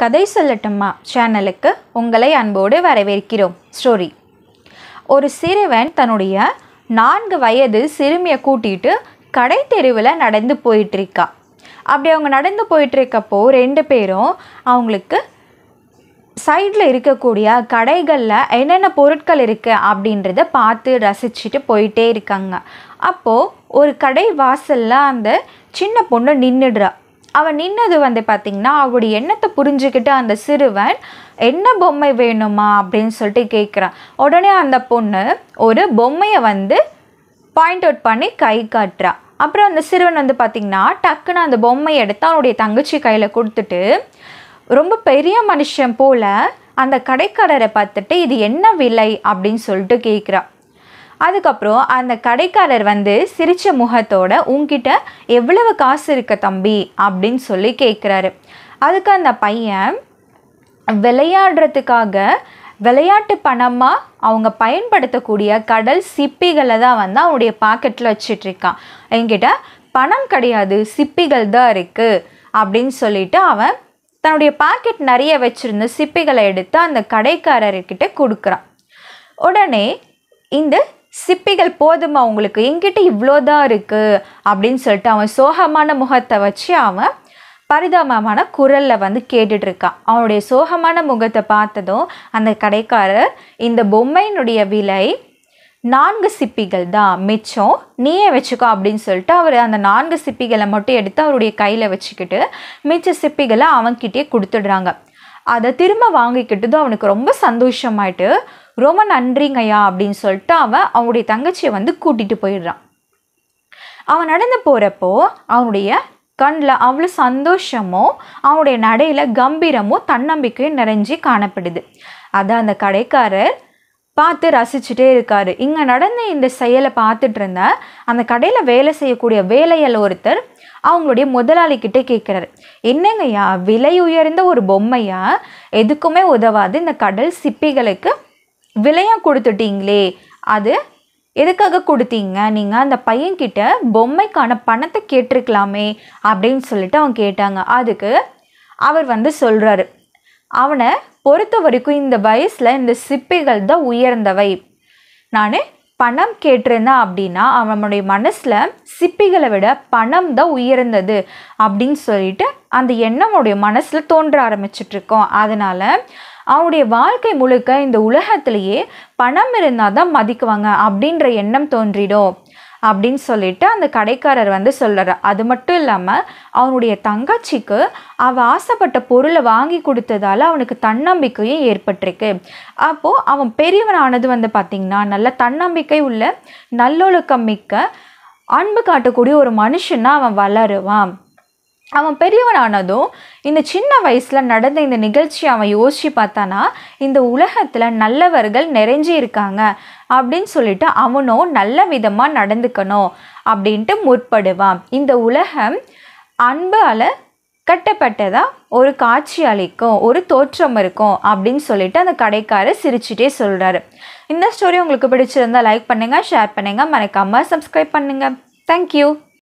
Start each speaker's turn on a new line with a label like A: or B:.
A: கதை சொல்லட்டுமா சேனலுக்கு உங்களை அன்போடு வரவேற்கிறோம். ஸ்டோரி. ஒரு சிறுவன் தன்னுடைய நான்கு வயது சிறுமியை கூட்டிட்டு கடை தெருவில் நடந்து போயிட்டுருக்கான் அப்படி அவங்க நடந்து போயிட்டுருக்கப்போ ரெண்டு பேரும் அவங்களுக்கு சைடில் இருக்கக்கூடிய கடைகளில் என்னென்ன பொருட்கள் இருக்குது அப்படின்றத பார்த்து ரசிச்சுட்டு போயிட்டே இருக்காங்க. அப்போது ஒரு கடை வாசலில் அந்த சின்ன பொண்ணு நின்றுடுறா அவன் நின்னது வந்து பார்த்திங்கன்னா அவருடைய எண்ணத்தை புரிஞ்சுக்கிட்டு அந்த சிறுவன் என்ன பொம்மை வேணுமா? அப்படின்னு சொல்லிட்டு கேட்குறான் உடனே அந்த பொண்ணு ஒரு பொம்மையை வந்து பாயிண்ட் அவுட் பண்ணி கை காட்டுறான் அப்புறம் அந்த சிறுவன் வந்து பார்த்திங்கன்னா டக்குன்னு அந்த பொம்மையை எடுத்து அவனுடைய தங்கச்சி கையில் கொடுத்துட்டு ரொம்ப பெரிய மனுஷன் போல் அந்த கடைக்காரரை பார்த்துட்டு இது என்ன விலை? அப்படின்னு சொல்லிட்டு கேட்குறா அதுக்கப்புறம் அந்த கடைக்காரர் வந்து சிரிச்ச முகத்தோட உங்ககிட்ட எவ்வளவு காசு இருக்க தம்பி? அப்படின்னு சொல்லி கேட்குறாரு அதுக்கு அந்த பையன் விளையாடுறதுக்காக விளையாட்டு பணமாக அவங்க பயன்படுத்தக்கூடிய கடல் சிப்பிகளை தான் வந்து அவனுடைய பாக்கெட்டில் வச்சிட்ருக்கான். என்கிட்ட பணம் கிடையாது சிப்பிகள் தான் இருக்குது அப்படின்னு சொல்லிட்டு அவன் தன்னுடைய பாக்கெட் நிறைய வச்சுருந்த சிப்பிகளை எடுத்து அந்த கடைக்காரர்கிட்ட கொடுக்குறான். உடனே இந்த சிப்பிகள் போதுமா உங்களுக்கு? எங்கிட்ட இவ்வளோதான் இருக்குது அப்படின்னு சொல்லிட்டு அவன் சோகமான முகத்தை வச்சு அவன் பரிதாபமான குரலில் வந்து கேட்டுட்ருக்கான் அவனுடைய சோகமான முகத்தை பார்த்ததும் அந்த கடைக்காரர் இந்த பொம்மையினுடைய விலை நான்கு சிப்பிகள் தான் மிச்சம் நீயே வச்சுக்கோ அப்படின்னு சொல்லிட்டு அவர் அந்த நான்கு சிப்பிகளை மட்டும் எடுத்து அவருடைய கையில் வச்சுக்கிட்டு மிச்ச சிப்பிகளை அவன்கிட்டயே கொடுத்துடுறாங்க. அதை திரும்ப வாங்கிக்கிட்டதும் அவனுக்கு ரொம்ப சந்தோஷமாயிட்டு ரொம்ப நன்றிங்கய்யா அப்படின்னு சொல்லிட்டு அவன் அவனுடைய தங்கச்சியை வந்து கூட்டிகிட்டு போயிடுறான். அவன் நடந்து போகிறப்போ அவனுடைய கண்ணில் அவ்வளோ சந்தோஷமும் அவனுடைய நடையில் கம்பீரமும் தன்னம்பிக்கையும் நிறைஞ்சி காணப்படுது. அதான் அந்த கடைக்காரர் பார்த்து ரசிச்சுட்டே இருக்கார். இங்கே நடந்த இந்த செயலை பார்த்துட்டு இருந்த அந்த கடையில் வேலை செய்யக்கூடிய வேலையில் ஒருத்தர் அவங்களுடைய முதலாளிக்கிட்ட கேட்குறாரு என்னங்கய்யா விலை உயர்ந்த ஒரு பொம்மையா? எதுக்குமே உதவாது. இந்த கடல் சிப்பிகளுக்கு விலையாக கொடுத்துட்டீங்களே. அது எதுக்காக கொடுத்தீங்க? நீங்கள் அந்த பையன்கிட்ட பொம்மைக்கான பணத்தை கேட்டிருக்கலாமே அப்படின்னு சொல்லிட்டு அவன் கேட்டாங்க. அதுக்கு அவர் வந்து சொல்கிறாரு அவனை பொறுத்த வரைக்கும் இந்த வயசில் இந்த சிப்பிகள் தான் உயர்ந்தவை. நான் பணம் கேட்டிருந்தேன் அப்படின்னா அவனுடைய மனசில் சிப்பிகளை விட பணம் தான் உயர்ந்தது அப்படின்னு சொல்லிட்டு அந்த எண்ணம் அவனுடைய மனசில் தோன்ற ஆரம்பிச்சிட்ருக்கோம் அதனால் அவனுடைய வாழ்க்கை முழுக்க இந்த உலகத்திலேயே பணம் இருந்தால் தான் மதிக்குவாங்க அப்படின்ற எண்ணம் தோன்றிடும். அப்படின்னு சொல்லிட்டு அந்த கடைக்காரர் வந்து சொல்கிறார் அது மட்டும் இல்லாமல் அவனுடைய தங்கச்சிக்கு அவள் ஆசைப்பட்ட பொருளை வாங்கி கொடுத்ததால் அவனுக்கு தன்னம்பிக்கையும் ஏற்பட்டிருக்கு. அப்போது அவன் பெரியவனானது வந்து பார்த்திங்கன்னா நல்ல தன்னம்பிக்கை உள்ள நல்லொழுக்கம் மிக்க அன்பு காட்டக்கூடிய ஒரு மனுஷன்னா அவன் வளருவான். அவன் பெரியவனானதும் இந்த சின்ன வயசில் நடந்த இந்த நிகழ்ச்சி அவன் யோசித்து பார்த்தானா இந்த உலகத்தில் நல்லவர்கள் நிறைஞ்சி இருக்காங்க அப்படின்னு சொல்லிட்டு அவனும் நல்ல விதமாக நடந்துக்கணும் அப்படின்ட்டு முற்படுவான். இந்த உலகம் அன்பால் கட்டப்பட்டதா? ஒரு காட்சி அளிக்கும் ஒரு தோற்றம் இருக்கும் அப்படின்னு சொல்லிட்டு அந்த கடைக்காரர் சிரிச்சுட்டே சொல்கிறாரு இந்த ஸ்டோரி உங்களுக்கு பிடிச்சிருந்தா லைக் பண்ணுங்கள் ஷேர் பண்ணுங்கள் மறக்காமல் சப்ஸ்கிரைப் பண்ணுங்கள் தேங்க்யூ